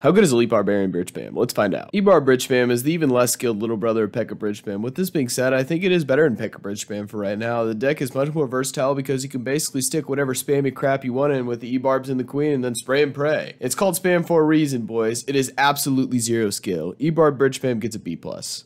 How good is Elite Barbarian Bridge Spam? Let's find out. Ebarb Bridge Spam is the even less skilled little brother of P.E.K.K.A Bridge Spam. With this being said, I think it is better than P.E.K.K.A Bridge Spam for right now. The deck is much more versatile because you can basically stick whatever spammy crap you want in with the Ebarbs and the Queen and then spray and pray. It's called Spam for a reason, boys. It is absolutely zero skill. Ebarb Bridge Spam gets a B+. plus.